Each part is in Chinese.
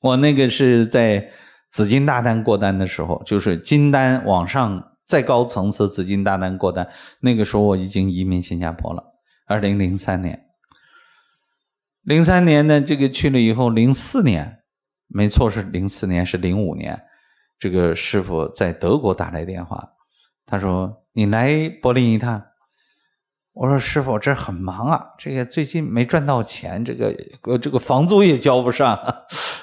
我那个是在紫金大单过单的时候，就是金单往上再高层次紫金大单过单，那个时候我已经移民新加坡了。二零零三年，零三年呢，这个去了以后，零四年，没错是零四年，是零五年，这个师傅在德国打来电话，他说：“你来柏林一趟。”我说：“师傅，这很忙啊，这个最近没赚到钱，这个呃，这个房租也交不上，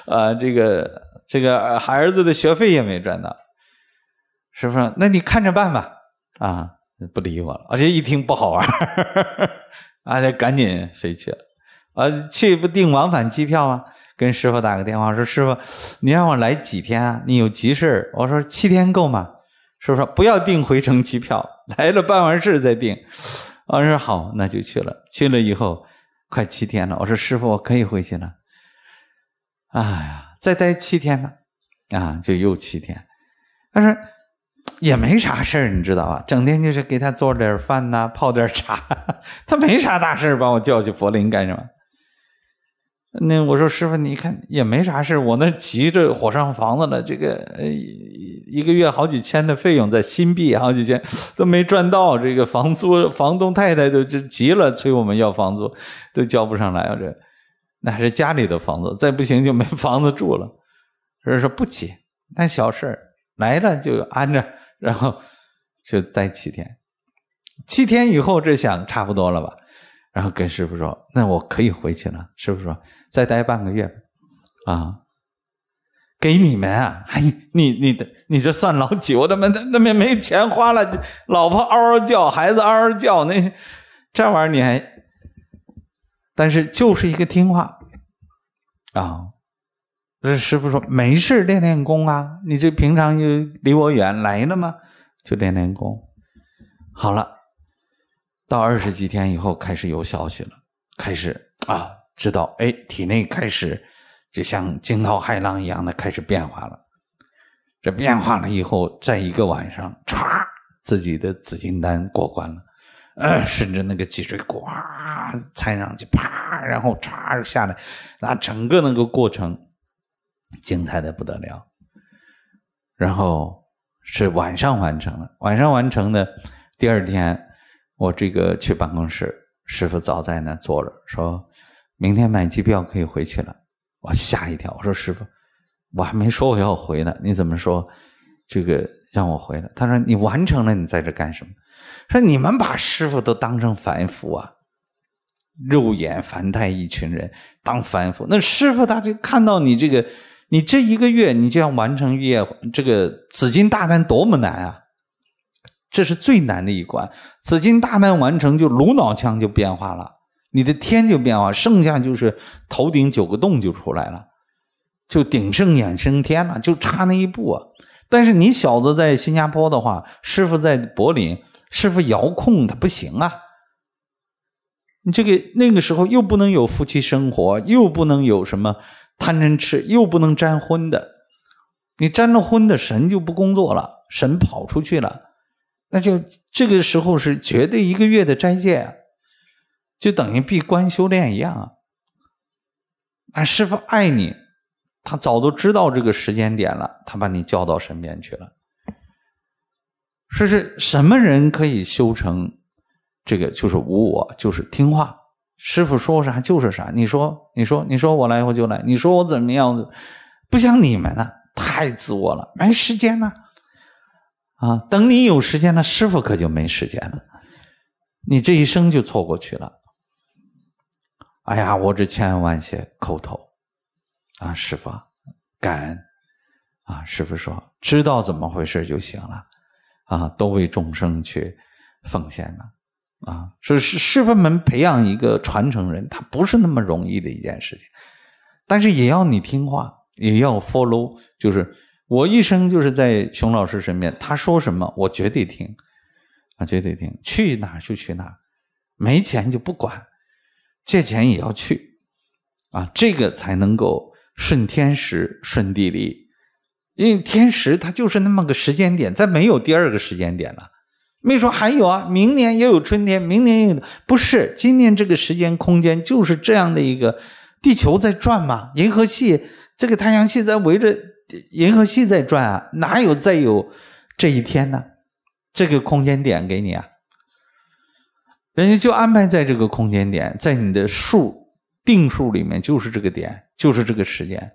啊，这个这个孩子的学费也没赚到。”师傅说：“那你看着办吧。”啊，不理我了，而且一听不好玩，啊，就赶紧飞去了。啊，去不订往返机票吗？跟师傅打个电话说：“师傅，你让我来几天啊？你有急事我说：“七天够吗？”师傅说：“不要订回程机票，来了办完事再订。”我说好，那就去了。去了以后，快七天了。我说师傅，我可以回去了。哎呀，再待七天吧。啊，就又七天。他说也没啥事儿，你知道吧？整天就是给他做点饭呐，泡点茶。他没啥大事把我叫去柏林干什么？那我说师傅，你看也没啥事我那急着火上房子了，这个呃一个月好几千的费用在新币好几千 都没赚到，这个房租房东太太都就急了，催我们要房租都交不上来！这那还是家里的房子，再不行就没房子住了。人说不急，那小事来了就安着，然后就待七天，七天以后这想差不多了吧？然后跟师傅说：“那我可以回去了。”师傅说：“再待半个月，啊，给你们啊！哎，你你的你这算老几？我他妈那边没钱花了，老婆嗷嗷叫，孩子嗷嗷叫，那这玩意儿你还……但是就是一个听话啊。这师傅说没事，练练功啊。你这平常又离我远来了吗？就练练功。好了。”到二十几天以后，开始有消息了，开始啊，知道哎，体内开始就像惊涛骇浪一样的开始变化了。这变化了以后，在一个晚上，歘，自己的紫金丹过关了，顺着那个脊椎呱踩上去，啪，然后歘下来，那整个那个过程精彩的不得了。然后是晚上完成了，晚上完成的第二天。我这个去办公室，师傅早在那坐着，说明天买机票可以回去了。我吓一跳，我说师傅，我还没说我要回呢，你怎么说这个让我回来？他说你完成了，你在这干什么？说你们把师傅都当成凡夫啊，肉眼凡胎一群人当凡夫，那师傅他就看到你这个，你这一个月你就要完成业这个紫金大丹多么难啊！这是最难的一关，紫金大难完成，就颅脑腔就变化了，你的天就变化，剩下就是头顶九个洞就出来了，就顶圣眼升天了，就差那一步啊！但是你小子在新加坡的话，师傅在柏林，师傅遥控他不行啊！你这个那个时候又不能有夫妻生活，又不能有什么贪嗔痴，又不能沾荤的，你沾了荤的神就不工作了，神跑出去了。那就这个时候是绝对一个月的斋戒啊，就等于闭关修炼一样啊。那师傅爱你，他早都知道这个时间点了，他把你叫到身边去了。说是什么人可以修成这个？就是无我，就是听话。师傅说啥就是啥。你说，你说，你说我来我就来。你说我怎么样？不像你们呢，太自我了，没时间呢。啊，等你有时间了，师傅可就没时间了，你这一生就错过去了。哎呀，我这千恩万谢叩头，啊，师傅，感恩，啊，师傅说知道怎么回事就行了，啊，都为众生去奉献了，啊，所以师师傅们培养一个传承人，他不是那么容易的一件事情，但是也要你听话，也要 follow，就是。我一生就是在熊老师身边，他说什么我绝对听，啊，绝对听，去哪就去哪，没钱就不管，借钱也要去，啊，这个才能够顺天时顺地利，因为天时它就是那么个时间点，再没有第二个时间点了，没说还有啊，明年也有春天，明年也有，不是今年这个时间空间就是这样的一个地球在转嘛，银河系。这个太阳系在围着银河系在转啊，哪有再有这一天呢？这个空间点给你啊，人家就安排在这个空间点，在你的数定数里面就是这个点，就是这个时间。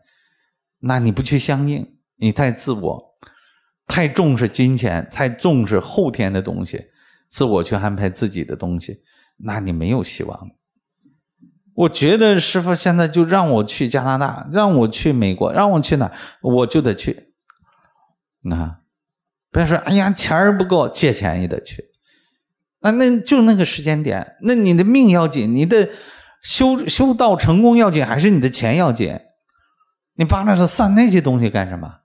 那你不去相应，你太自我，太重视金钱，太重视后天的东西，自我去安排自己的东西，那你没有希望。我觉得师傅现在就让我去加拿大，让我去美国，让我去哪，我就得去。那不要说，哎呀，钱儿不够，借钱也得去。那那就那个时间点，那你的命要紧，你的修修道成功要紧，还是你的钱要紧？你扒拉着算那些东西干什么？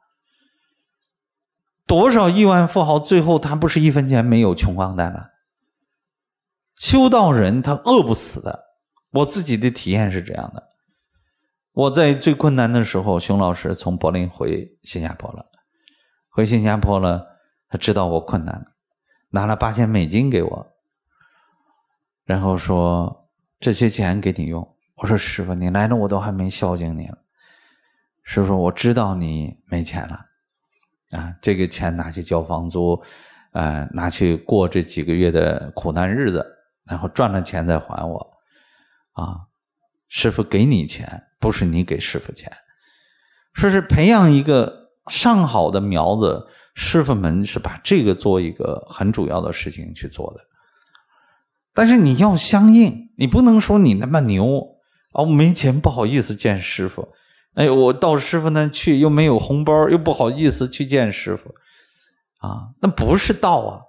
多少亿万富豪最后他不是一分钱没有，穷光蛋了？修道人他饿不死的。我自己的体验是这样的：我在最困难的时候，熊老师从柏林回新加坡了，回新加坡了，他知道我困难，拿了八千美金给我，然后说这些钱给你用。我说师傅，你来了我都还没孝敬你了。师傅，我知道你没钱了，啊，这个钱拿去交房租，呃，拿去过这几个月的苦难日子，然后赚了钱再还我。啊，师傅给你钱，不是你给师傅钱。说是培养一个上好的苗子，师傅们是把这个做一个很主要的事情去做的。但是你要相应，你不能说你那么牛啊，我没钱不好意思见师傅。哎，我到师傅那去又没有红包，又不好意思去见师傅啊，那不是道啊。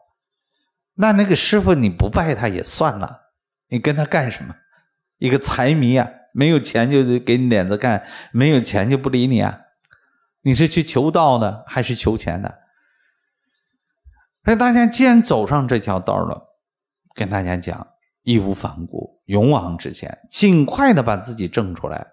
那那个师傅你不拜他也算了，你跟他干什么？一个财迷啊，没有钱就给你脸子看，没有钱就不理你啊！你是去求道的还是求钱的？所以大家既然走上这条道了，跟大家讲，义无反顾，勇往直前，尽快的把自己挣出来，